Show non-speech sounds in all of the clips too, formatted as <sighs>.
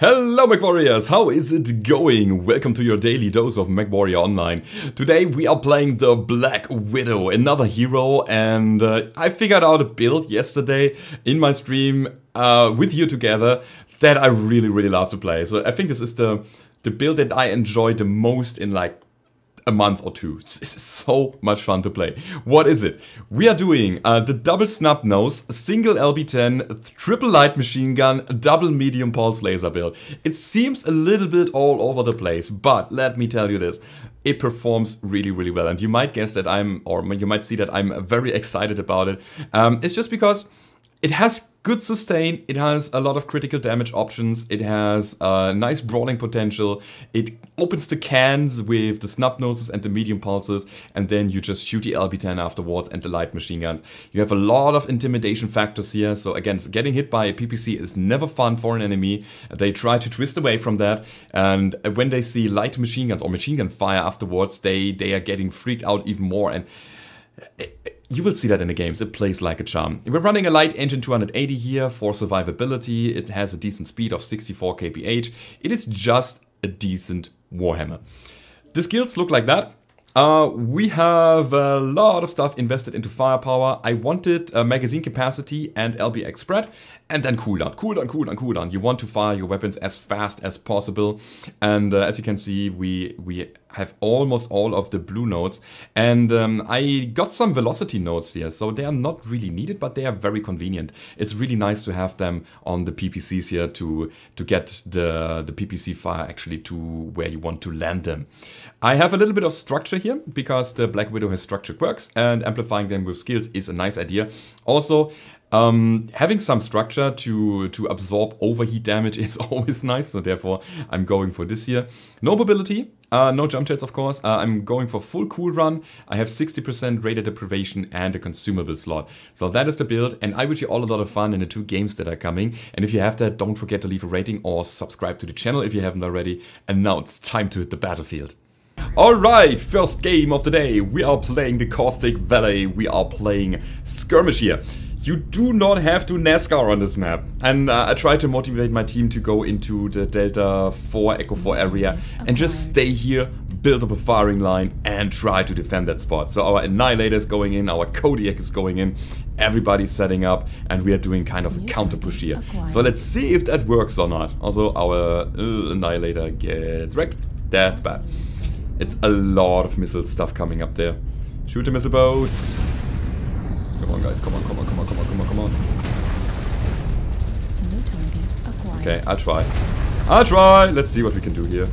Hello MechWarriors, how is it going? Welcome to your daily dose of MechWarrior Online. Today we are playing the Black Widow, another hero, and uh, I figured out a build yesterday in my stream uh, with you together that I really really love to play. So I think this is the, the build that I enjoy the most in like a month or two. <laughs> It's so much fun to play. What is it? We are doing uh, the double snub nose, single LB10, triple light machine gun, double medium pulse laser build. It seems a little bit all over the place, but let me tell you this. It performs really, really well. And you might guess that I'm, or you might see that I'm very excited about it. Um, it's just because it has good sustain, it has a lot of critical damage options, it has a nice brawling potential, it opens the cans with the snub noses and the medium pulses, and then you just shoot the LB10 afterwards and the light machine guns. You have a lot of intimidation factors here, so again, getting hit by a PPC is never fun for an enemy. They try to twist away from that, and when they see light machine guns or machine gun fire afterwards, they, they are getting freaked out even more, and you will see that in the games, it plays like a charm. We're running a light engine 280 here for survivability, it has a decent speed of 64 kph, it is just a decent Warhammer. The skills look like that, uh, we have a lot of stuff invested into firepower. I wanted magazine capacity and LBX spread, and then cooldown, cooldown, cooldown, cooldown. You want to fire your weapons as fast as possible, and uh, as you can see, we we have almost all of the blue nodes, and um, I got some velocity nodes here, so they are not really needed, but they are very convenient. It's really nice to have them on the PPCs here to to get the the PPC fire actually to where you want to land them. I have a little bit of structure here because the Black Widow has structure quirks and amplifying them with skills is a nice idea. Also, um, having some structure to, to absorb overheat damage <laughs> is always nice, so therefore I'm going for this here. No mobility, uh, no jump jets of course, uh, I'm going for full cool run, I have 60% radar deprivation and a consumable slot. So that is the build and I wish you all a lot of fun in the two games that are coming. And if you have that, don't forget to leave a rating or subscribe to the channel if you haven't already. And now it's time to hit the battlefield. Alright, first game of the day. We are playing the Caustic Valley. We are playing Skirmish here. You do not have to NASCAR on this map. And uh, I try to motivate my team to go into the Delta 4 Echo 4 area and just stay here, build up a firing line and try to defend that spot. So our Annihilator is going in, our Kodiak is going in, everybody's setting up and we are doing kind of a counter push here. So let's see if that works or not. Also our uh, Annihilator gets wrecked. That's bad. It's a lot of missile stuff coming up there. Shoot the missile boats. Come on, guys. Come on, come on, come on, come on, come on, come on. Okay, I'll try. I'll try! Let's see what we can do here.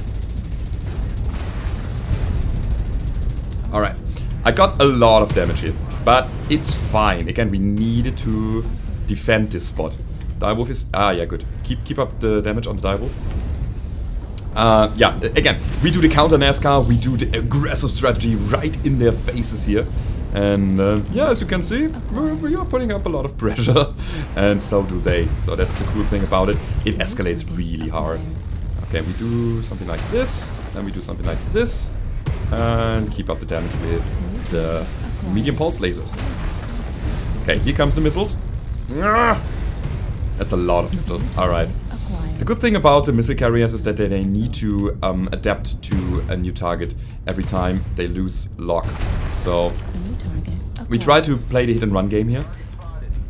Alright. I got a lot of damage here. But it's fine. Again, we needed to defend this spot. Direwolf is... Ah, yeah, good. Keep, keep up the damage on the Direwolf. Uh, yeah, again, we do the counter NASCAR, we do the aggressive strategy right in their faces here. And uh, yeah, as you can see, we are putting up a lot of pressure, <laughs> and so do they. So that's the cool thing about it. It escalates really hard. Okay, we do something like this, then we do something like this, and keep up the damage with the medium pulse lasers. Okay, here comes the missiles. That's a lot of missiles. Alright. The good thing about the missile carriers is that they need to um, adapt to a new target every time they lose lock. So we try to play the hit and run game here.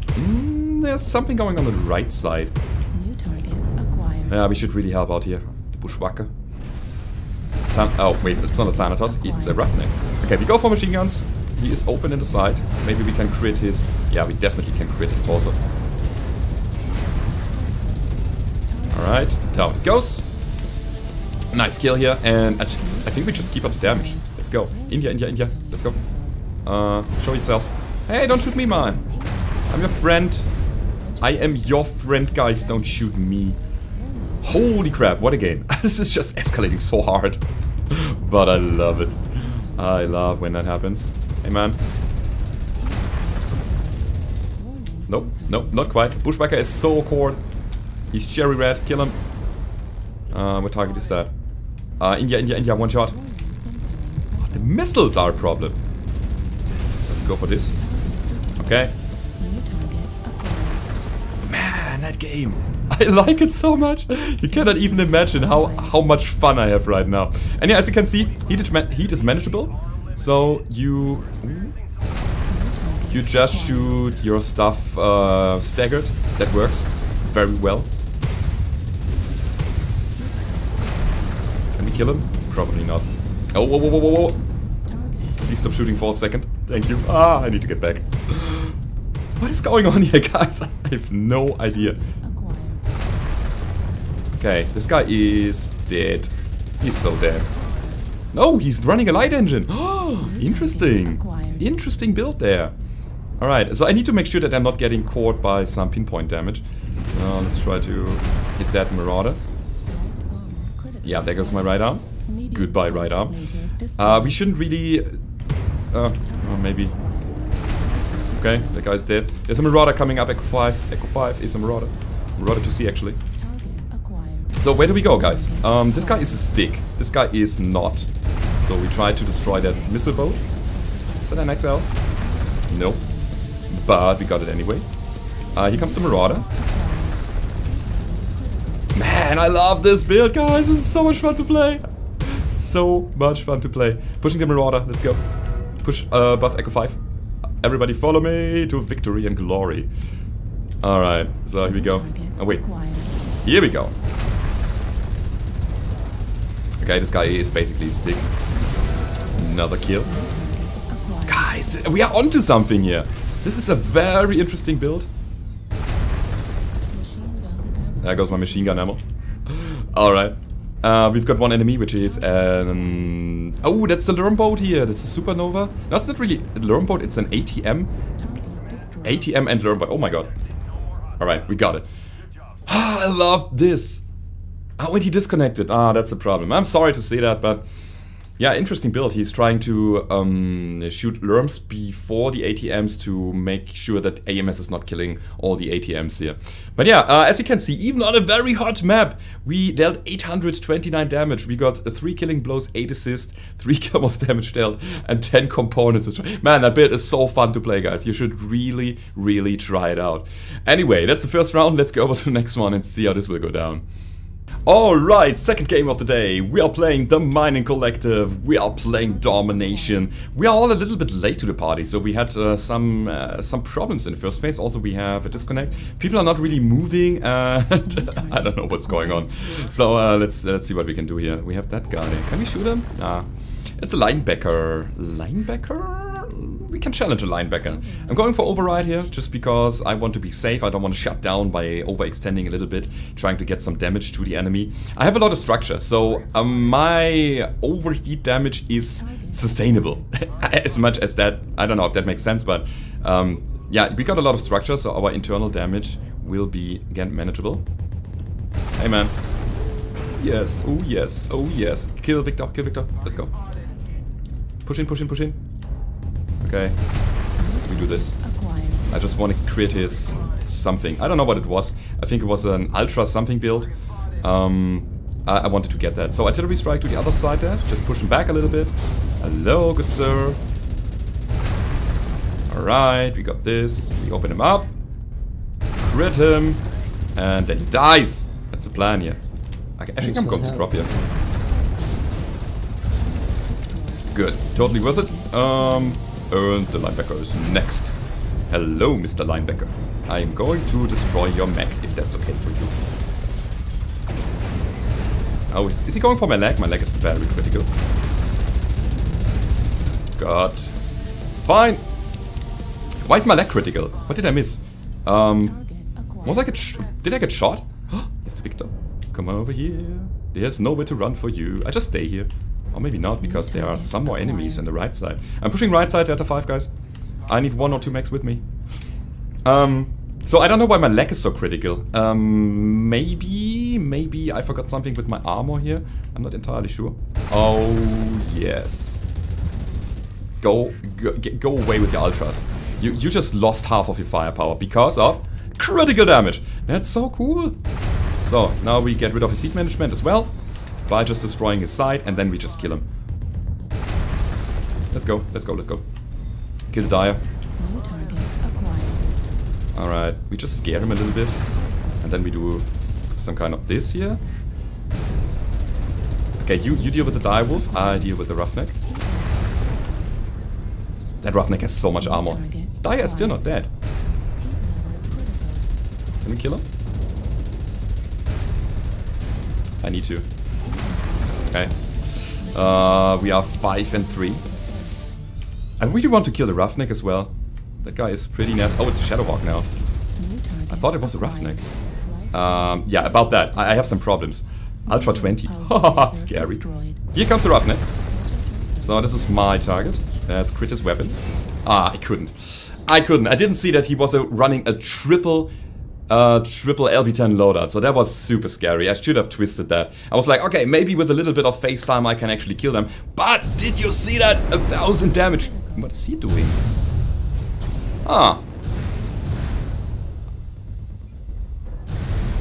Mm, there's something going on the right side. Yeah, we should really help out here. The Bushwhacker. Tan oh, wait, it's not a Thanatos, it's a Roughneck. Okay, we go for machine guns. He is open in the side. Maybe we can crit his... Yeah, we definitely can crit his torso. Alright, down it goes. Nice kill here, and I think we just keep up the damage. Let's go. India, India, India. Let's go. Uh, show yourself. Hey, don't shoot me, man. I'm your friend. I am your friend, guys. Don't shoot me. Holy crap, what a game. <laughs> this is just escalating so hard. <laughs> but I love it. I love when that happens. Hey, man. Nope, nope, not quite. Bushwhacker is so core. He's cherry red. Kill him. Uh, what target is that? Uh, India, India, India. One shot. Oh, the missiles are a problem. Let's go for this. Okay. Man, that game. <laughs> I like it so much. You cannot even imagine how, how much fun I have right now. And yeah, as you can see, heat is, heat is manageable. So you... You just shoot your stuff uh, staggered. That works very well. Kill him? Probably not. Oh, whoa, whoa, whoa, whoa, whoa. Please stop shooting for a second. Thank you. Ah, I need to get back. <gasps> What is going on here, <laughs> guys? I have no idea. Okay, this guy is dead. He's so dead. No, he's running a light engine. Oh, <gasps> interesting. Interesting build there. Alright, so I need to make sure that I'm not getting caught by some pinpoint damage. Uh, let's try to hit that Marauder. Yeah, there goes my right arm. Goodbye, right arm. Uh, we shouldn't really... Uh, oh, maybe... Okay, that guy's dead. There's a Marauder coming up, Echo 5. Echo 5 is a Marauder. Marauder 2C, actually. So where do we go, guys? Um, this guy is a stick. This guy is not. So we try to destroy that missile boat. Is that an XL? No. But we got it anyway. Uh, here comes the Marauder. Man, I love this build, guys. This is so much fun to play. So much fun to play. Pushing the Marauder. Let's go. Push uh, buff Echo 5. Everybody follow me to victory and glory. Alright, so here we go. Oh, wait. Here we go. Okay, this guy is basically a stick. Another kill. Guys, we are onto something here. This is a very interesting build. There goes my machine gun ammo. <laughs> Alright. Uh, we've got one enemy, which is an... Oh, that's the LRM boat here. That's a Supernova. No, it's not really a LRM boat. It's an ATM. ATM and LRM boat. Oh my god. Alright, we got it. <sighs> I love this. Oh, when he disconnected. Ah, that's the problem. I'm sorry to say that, but... Yeah, interesting build. He's trying to um, shoot LRMs before the ATMs to make sure that AMS is not killing all the ATMs here. But yeah, uh, as you can see, even on a very hot map, we dealt 829 damage. We got 3 killing blows, 8 assists, <laughs> 3 combos damage dealt, and 10 components. Man, that build is so fun to play, guys. You should really, really try it out. Anyway, that's the first round. Let's go over to the next one and see how this will go down. Alright, second game of the day. We are playing the Mining Collective. We are playing Domination. We are all a little bit late to the party, so we had uh, some uh, some problems in the first phase. Also, we have a disconnect. People are not really moving, and <laughs> I don't know what's going on. So uh, let's let's see what we can do here. We have that guy. Can we shoot him? Nah. It's a linebacker. Linebacker? We can challenge a linebacker. I'm going for override here, just because I want to be safe. I don't want to shut down by overextending a little bit, trying to get some damage to the enemy. I have a lot of structure, so um, my overheat damage is sustainable. <laughs> as much as that, I don't know if that makes sense, but um, yeah, we got a lot of structure, so our internal damage will be, again, manageable. Hey, man. Yes, oh yes, oh yes. Kill Victor, kill Victor. Let's go. Push in, push in, push in. Okay. We do this. I just want to create his something. I don't know what it was. I think it was an ultra something build. Um, I, I, wanted to get that. So artillery strike to the other side there. Just push him back a little bit. Hello, good sir. Alright, we got this. We open him up. Crit him. And then he dies. That's the plan here. I, I think I'm going to drop here. Good. Totally worth it. Um, and the linebacker is next. Hello, Mr. Linebacker. I am going to destroy your mech, if that's okay for you. Oh, is, is he going for my leg? My leg is very critical. God. It's fine. Why is my leg critical? What did I miss? Um, was I get did I get shot? <gasps> Mr. Victor, come on over here. There's nowhere to run for you. I just stay here. Or maybe not, because there are some more enemies on the right side. I'm pushing right side, Delta 5, guys. I need one or two mechs with me. Um, so I don't know why my leg is so critical. Um, maybe, maybe I forgot something with my armor here. I'm not entirely sure. Oh, yes. Go, go, go away with the ultras. You, you just lost half of your firepower because of critical damage. That's so cool. So, now we get rid of his heat management as well by just destroying his side, and then we just kill him. Let's go, let's go, let's go. Kill the Dire. Alright, we just scare him a little bit, and then we do some kind of this here. Okay, you, you deal with the direwolf, I deal with the roughneck. That roughneck has so much armor. Dire is still not dead. Can we kill him? I need to. Okay. Uh, we are 5 and 3. I really want to kill the roughneck as well. That guy is pretty nasty. Oh, it's a Shadowhawk now. I thought it was a roughneck. Um, yeah, about that. I, I have some problems. Ultra 20. <laughs> Scary. Here comes the roughneck. So this is my target. That's Critters weapons. Ah, I couldn't. I couldn't. I didn't see that he was uh, running a triple uh, triple LB10 loadout, so that was super scary. I should have twisted that. I was like, okay, maybe with a little bit of face time I can actually kill them. But did you see that? A thousand damage. What is he doing? Ah.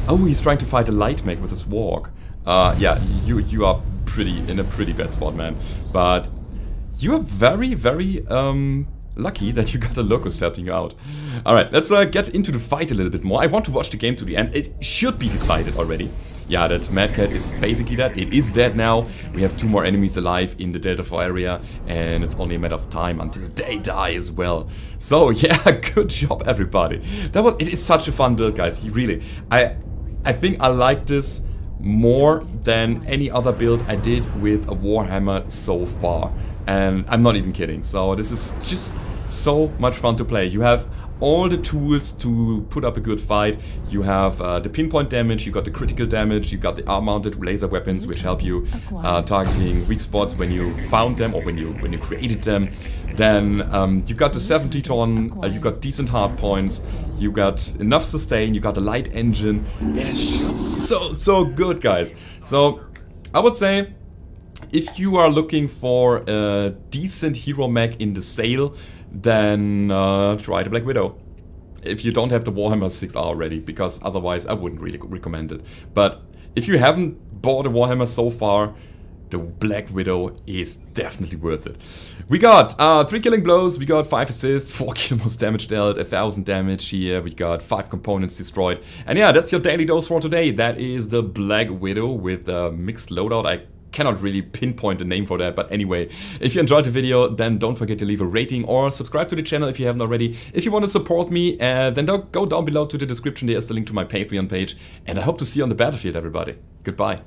Oh, he's trying to fight a light mech with his walk. Uh, yeah, you you are pretty in a pretty bad spot, man. But you are very, very um, lucky that you got a Locust helping you out. Alright, let's uh, get into the fight a little bit more. I want to watch the game to the end. It should be decided already. Yeah, that Mad Cat is basically dead. It is dead now. We have two more enemies alive in the Delta 4 area, and it's only a matter of time until they die as well. So <laughs> yeah, good job everybody. That was it is such a fun build, guys. Really, I, I think I like this more than any other build I did with a Warhammer so far. And I'm not even kidding. So this is just so much fun to play. You have all the tools to put up a good fight. You have uh, the pinpoint damage, you got the critical damage, you got the arm-mounted laser weapons which help you uh, targeting weak spots when you found them or when you when you created them. Then um, you got the 70 ton, uh, you got decent hard points, you got enough sustain, you got a light engine. It is so so good, guys. So I would say if you are looking for a decent hero mech in the sale, then uh, try the Black Widow. If you don't have the Warhammer 6R already, because otherwise I wouldn't really recommend it. But if you haven't bought a Warhammer so far, the Black Widow is definitely worth it. We got uh, 3 killing blows, we got 5 assists, 4 <laughs> kills damage dealt, 1000 damage here, we got 5 components destroyed. And yeah, that's your daily dose for today. That is the Black Widow with a mixed loadout. I cannot really pinpoint the name for that, but anyway, if you enjoyed the video, then don't forget to leave a rating or subscribe to the channel if you haven't already. If you want to support me, uh, then go down below to the description, there's the link to my Patreon page, and I hope to see you on the battlefield, everybody. Goodbye.